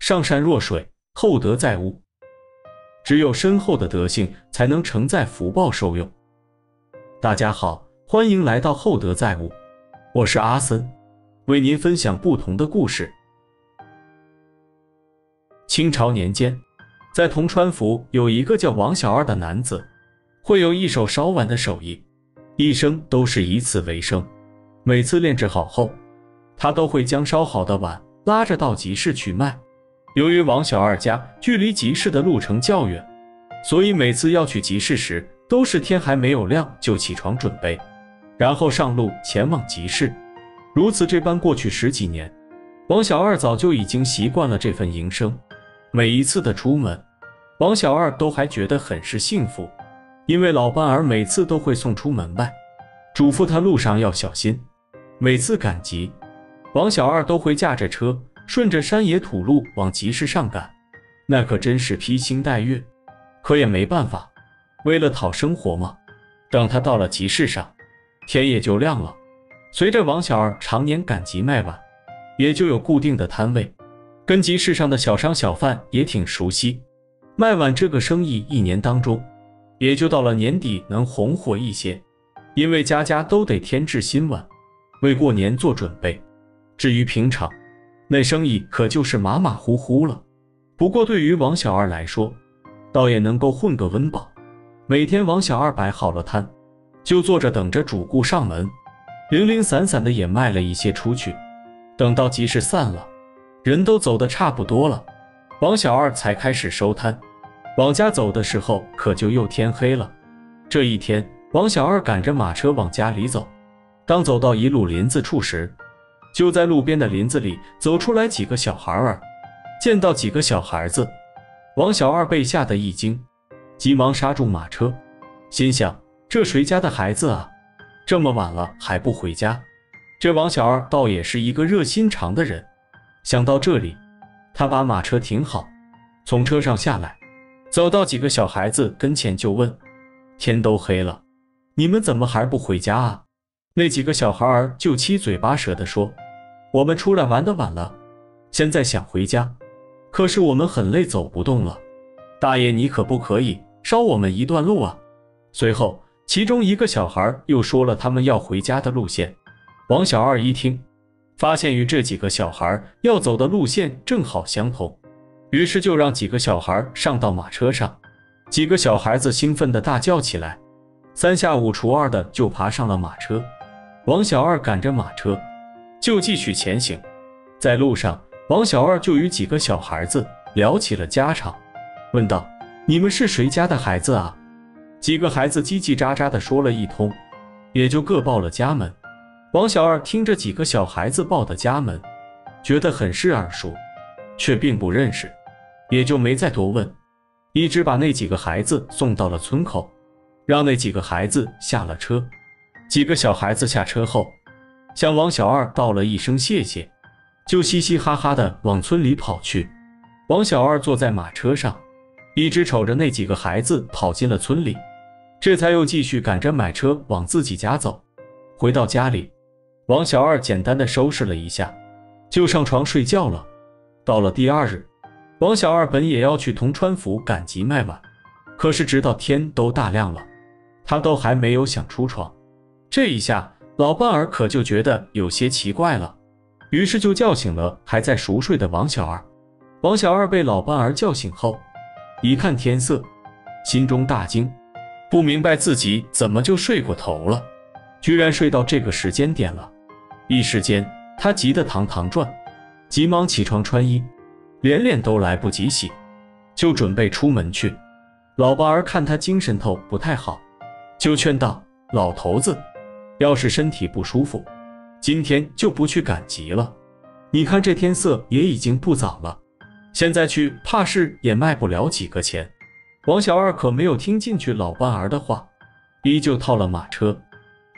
上善若水，厚德载物。只有深厚的德性，才能承载福报受用。大家好，欢迎来到厚德载物，我是阿森，为您分享不同的故事。清朝年间，在铜川府有一个叫王小二的男子，会有一手烧碗的手艺，一生都是以此为生。每次炼制好后，他都会将烧好的碗拉着到集市去卖。由于王小二家距离集市的路程较远，所以每次要去集市时，都是天还没有亮就起床准备，然后上路前往集市。如此这般过去十几年，王小二早就已经习惯了这份营生。每一次的出门，王小二都还觉得很是幸福，因为老伴儿每次都会送出门外，嘱咐他路上要小心。每次赶集，王小二都会驾着车。顺着山野土路往集市上赶，那可真是披星戴月。可也没办法，为了讨生活嘛。等他到了集市上，天也就亮了。随着王小二常年赶集卖碗，也就有固定的摊位，跟集市上的小商小贩也挺熟悉。卖碗这个生意，一年当中也就到了年底能红火一些，因为家家都得添置新碗，为过年做准备。至于平常，那生意可就是马马虎虎了，不过对于王小二来说，倒也能够混个温饱。每天王小二摆好了摊，就坐着等着主顾上门，零零散散的也卖了一些出去。等到集市散了，人都走的差不多了，王小二才开始收摊。往家走的时候，可就又天黑了。这一天，王小二赶着马车往家里走，当走到一路林子处时，就在路边的林子里走出来几个小孩儿，见到几个小孩子，王小二被吓得一惊，急忙刹住马车，心想：这谁家的孩子啊？这么晚了还不回家？这王小二倒也是一个热心肠的人。想到这里，他把马车停好，从车上下来，走到几个小孩子跟前就问：天都黑了，你们怎么还不回家啊？那几个小孩儿就七嘴八舌地说：“我们出来玩的晚了，现在想回家，可是我们很累，走不动了。大爷，你可不可以捎我们一段路啊？”随后，其中一个小孩又说了他们要回家的路线。王小二一听，发现与这几个小孩要走的路线正好相同，于是就让几个小孩上到马车上。几个小孩子兴奋地大叫起来，三下五除二的就爬上了马车。王小二赶着马车就继续前行，在路上，王小二就与几个小孩子聊起了家常，问道：“你们是谁家的孩子啊？”几个孩子叽叽喳喳的说了一通，也就各报了家门。王小二听着几个小孩子报的家门，觉得很是耳熟，却并不认识，也就没再多问，一直把那几个孩子送到了村口，让那几个孩子下了车。几个小孩子下车后，向王小二道了一声谢谢，就嘻嘻哈哈的往村里跑去。王小二坐在马车上，一直瞅着那几个孩子跑进了村里，这才又继续赶着买车往自己家走。回到家里，王小二简单的收拾了一下，就上床睡觉了。到了第二日，王小二本也要去铜川府赶集卖碗，可是直到天都大亮了，他都还没有想出床。这一下，老伴儿可就觉得有些奇怪了，于是就叫醒了还在熟睡的王小二。王小二被老伴儿叫醒后，一看天色，心中大惊，不明白自己怎么就睡过头了，居然睡到这个时间点了。一时间，他急得堂堂转，急忙起床穿衣，连脸都来不及洗，就准备出门去。老伴儿看他精神头不太好，就劝道：“老头子。”要是身体不舒服，今天就不去赶集了。你看这天色也已经不早了，现在去怕是也卖不了几个钱。王小二可没有听进去老伴儿的话，依旧套了马车，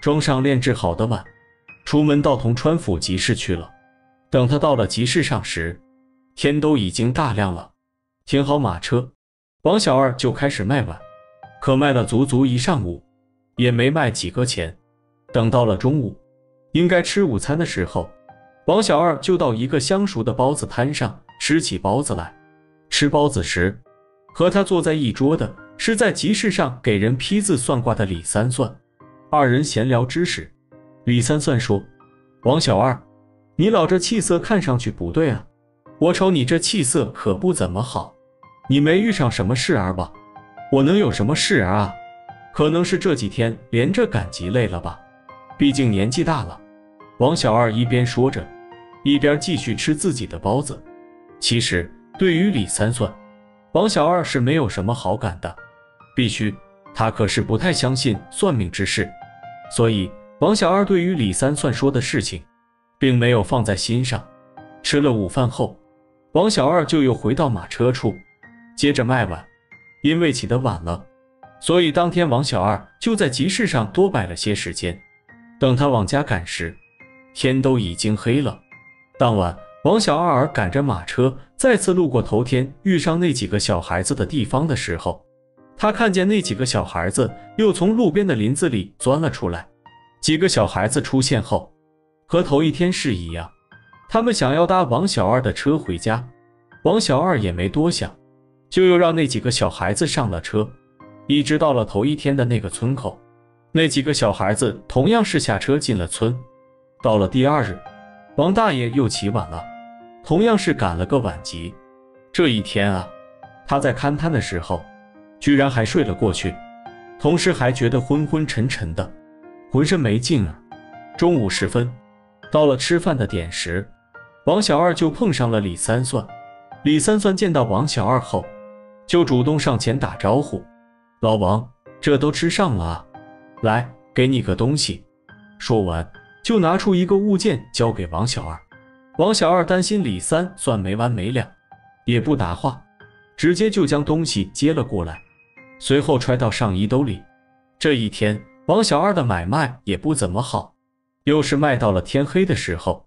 装上炼制好的碗，出门到铜川府集市去了。等他到了集市上时，天都已经大亮了。停好马车，王小二就开始卖碗，可卖了足足一上午，也没卖几个钱。等到了中午，应该吃午餐的时候，王小二就到一个相熟的包子摊上吃起包子来。吃包子时，和他坐在一桌的是在集市上给人批字算卦的李三算。二人闲聊之时，李三算说：“王小二，你老这气色看上去不对啊，我瞅你这气色可不怎么好，你没遇上什么事儿吧？我能有什么事儿啊？可能是这几天连着赶集累了吧，毕竟年纪大了。”王小二一边说着，一边继续吃自己的包子。其实，对于李三算，王小二是没有什么好感的。必须，他可是不太相信算命之事。所以，王小二对于李三算说的事情，并没有放在心上。吃了午饭后，王小二就又回到马车处，接着卖碗。因为起得晚了，所以当天王小二就在集市上多摆了些时间。等他往家赶时，天都已经黑了。当晚，王小二赶着马车再次路过头天遇上那几个小孩子的地方的时候。他看见那几个小孩子又从路边的林子里钻了出来。几个小孩子出现后，和头一天是一样，他们想要搭王小二的车回家。王小二也没多想，就又让那几个小孩子上了车，一直到了头一天的那个村口。那几个小孩子同样是下车进了村。到了第二日，王大爷又起晚了，同样是赶了个晚集。这一天啊，他在看摊的时候。居然还睡了过去，同时还觉得昏昏沉沉的，浑身没劲儿。中午时分，到了吃饭的点时，王小二就碰上了李三算。李三算见到王小二后，就主动上前打招呼：“老王，这都吃上了啊，来，给你个东西。”说完，就拿出一个物件交给王小二。王小二担心李三算没完没了，也不答话，直接就将东西接了过来。随后揣到上衣兜里。这一天，王小二的买卖也不怎么好，又是卖到了天黑的时候，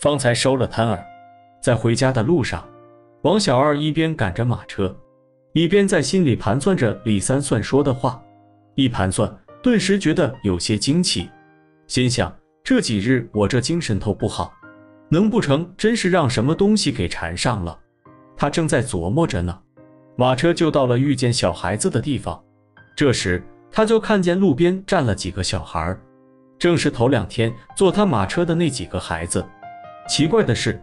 方才收了摊儿。在回家的路上，王小二一边赶着马车，一边在心里盘算着李三算说的话。一盘算，顿时觉得有些惊奇，心想：这几日我这精神头不好，能不成真是让什么东西给缠上了？他正在琢磨着呢。马车就到了遇见小孩子的地方，这时他就看见路边站了几个小孩，正是头两天坐他马车的那几个孩子。奇怪的是，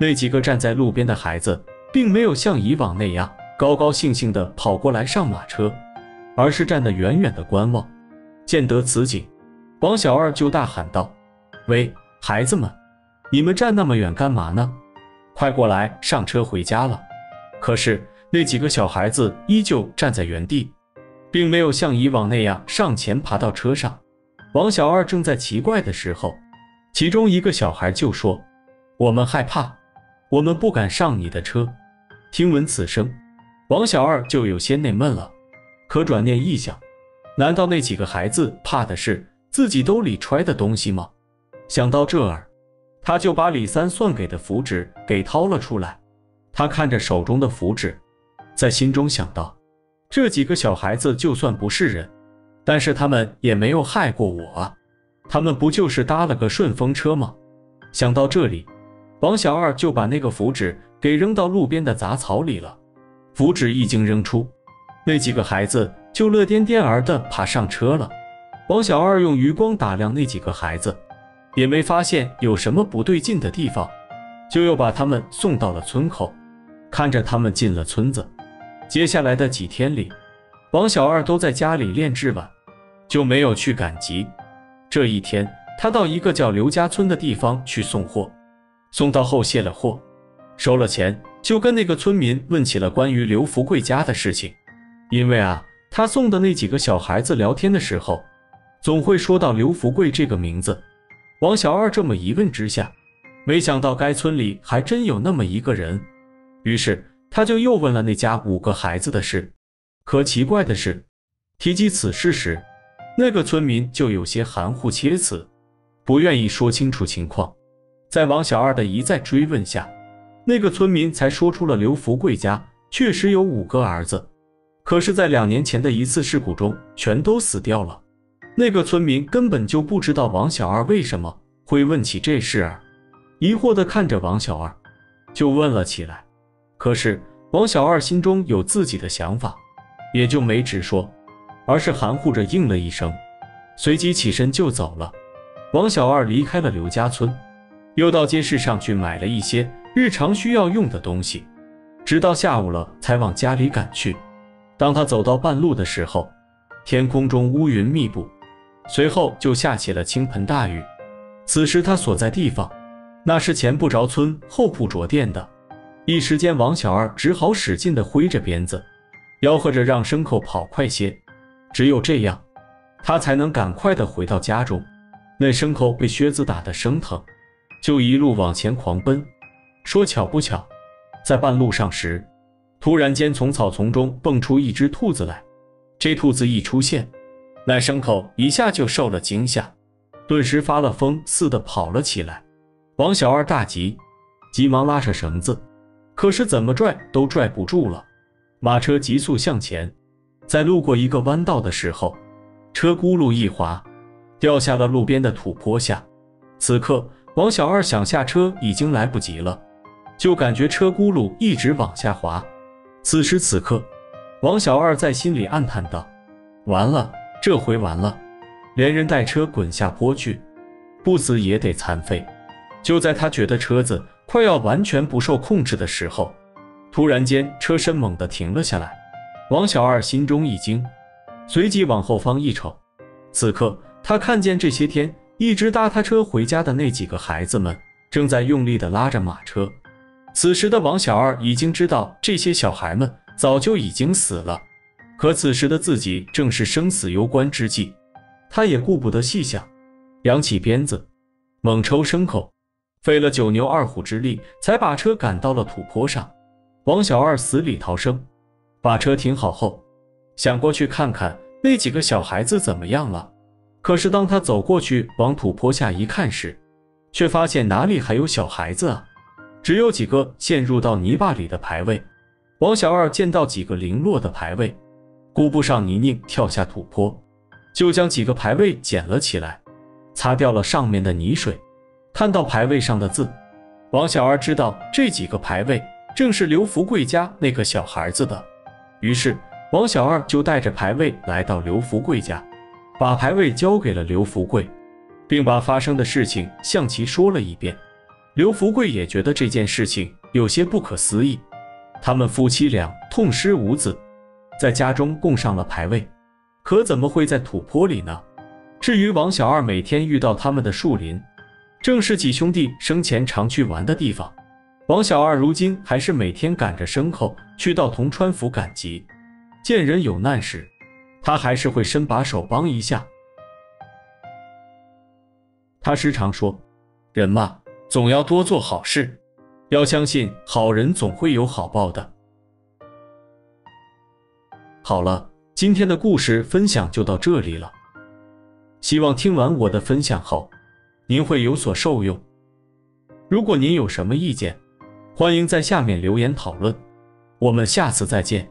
那几个站在路边的孩子，并没有像以往那样高高兴兴地跑过来上马车，而是站得远远的观望。见得此景，王小二就大喊道：“喂，孩子们，你们站那么远干嘛呢？快过来上车回家了！”可是。那几个小孩子依旧站在原地，并没有像以往那样上前爬到车上。王小二正在奇怪的时候，其中一个小孩就说：“我们害怕，我们不敢上你的车。”听闻此声，王小二就有些纳闷了。可转念一想，难道那几个孩子怕的是自己兜里揣的东西吗？想到这儿，他就把李三算给的符纸给掏了出来。他看着手中的符纸。在心中想到，这几个小孩子就算不是人，但是他们也没有害过我啊，他们不就是搭了个顺风车吗？想到这里，王小二就把那个符纸给扔到路边的杂草里了。符纸一经扔出，那几个孩子就乐颠颠儿的爬上车了。王小二用余光打量那几个孩子，也没发现有什么不对劲的地方，就又把他们送到了村口，看着他们进了村子。接下来的几天里，王小二都在家里练制碗，就没有去赶集。这一天，他到一个叫刘家村的地方去送货，送到后卸了货，收了钱，就跟那个村民问起了关于刘福贵家的事情。因为啊，他送的那几个小孩子聊天的时候，总会说到刘福贵这个名字。王小二这么一问之下，没想到该村里还真有那么一个人，于是。他就又问了那家五个孩子的事，可奇怪的是，提及此事时，那个村民就有些含糊切辞，不愿意说清楚情况。在王小二的一再追问下，那个村民才说出了刘福贵家确实有五个儿子，可是，在两年前的一次事故中全都死掉了。那个村民根本就不知道王小二为什么会问起这事儿，疑惑地看着王小二，就问了起来。可是王小二心中有自己的想法，也就没直说，而是含糊着应了一声，随即起身就走了。王小二离开了刘家村，又到街市上去买了一些日常需要用的东西，直到下午了才往家里赶去。当他走到半路的时候，天空中乌云密布，随后就下起了倾盆大雨。此时他所在地方，那是前不着村后不着店的。一时间，王小二只好使劲地挥着鞭子，吆喝着让牲口跑快些。只有这样，他才能赶快地回到家中。那牲口被靴子打得生疼，就一路往前狂奔。说巧不巧，在半路上时，突然间从草丛中蹦出一只兔子来。这兔子一出现，那牲口一下就受了惊吓。顿时发了疯似的跑了起来，王小二大急，急忙拉扯绳子，可是怎么拽都拽不住了。马车急速向前，在路过一个弯道的时候，车轱辘一滑，掉下了路边的土坡下。此刻，王小二想下车已经来不及了，就感觉车轱辘一直往下滑。此时此刻，王小二在心里暗叹道：“完了，这回完了。”连人带车滚下坡去，不死也得残废。就在他觉得车子快要完全不受控制的时候，突然间车身猛地停了下来。王小二心中一惊，随即往后方一瞅，此刻他看见这些天一直搭他车回家的那几个孩子们，正在用力地拉着马车。此时的王小二已经知道这些小孩们早就已经死了，可此时的自己正是生死攸关之际。他也顾不得细想，扬起鞭子，猛抽牲口，费了九牛二虎之力，才把车赶到了土坡上。王小二死里逃生，把车停好后，想过去看看那几个小孩子怎么样了。可是当他走过去往土坡下一看时，却发现哪里还有小孩子啊，只有几个陷入到泥巴里的牌位。王小二见到几个零落的牌位，顾不上泥泞，跳下土坡。就将几个牌位捡了起来，擦掉了上面的泥水。看到牌位上的字，王小二知道这几个牌位正是刘福贵家那个小孩子的。于是，王小二就带着牌位来到刘福贵家，把牌位交给了刘福贵，并把发生的事情向其说了一遍。刘福贵也觉得这件事情有些不可思议。他们夫妻俩痛失五子，在家中供上了牌位。可怎么会在土坡里呢？至于王小二每天遇到他们的树林，正是几兄弟生前常去玩的地方。王小二如今还是每天赶着牲口去到铜川府赶集，见人有难时，他还是会伸把手帮一下。他时常说：“人嘛，总要多做好事，要相信好人总会有好报的。”好了。今天的故事分享就到这里了，希望听完我的分享后，您会有所受用。如果您有什么意见，欢迎在下面留言讨论。我们下次再见。